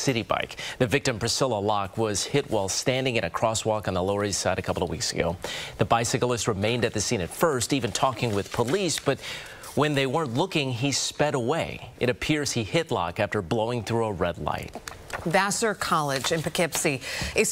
City Bike. The victim, Priscilla Locke, was hit while standing at a crosswalk on the Lower East Side a couple of weeks ago. The bicyclist remained at the scene at first, even talking with police, but when they weren't looking, he sped away. It appears he hit Locke after blowing through a red light. Vassar College in Poughkeepsie is